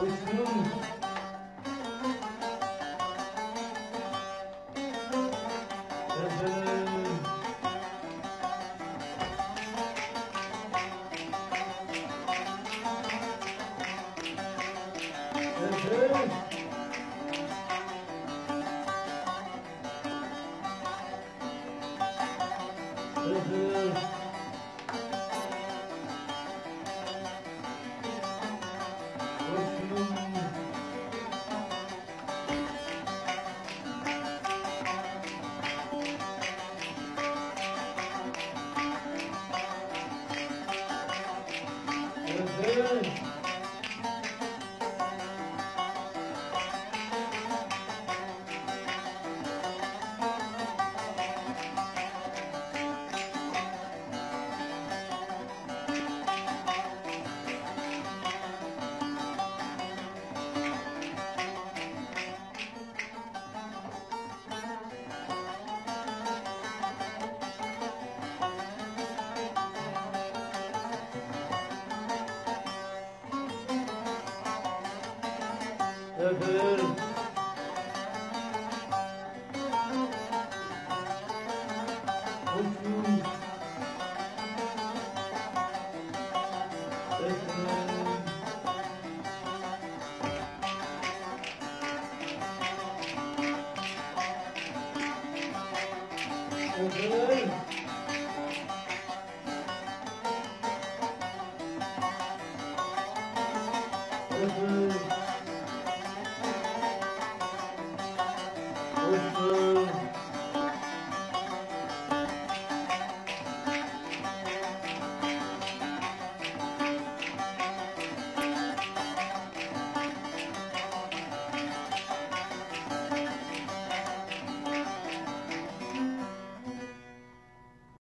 Hüsnüm. Mm-hmm. Öpür. Uçum. Öpür. Öpür.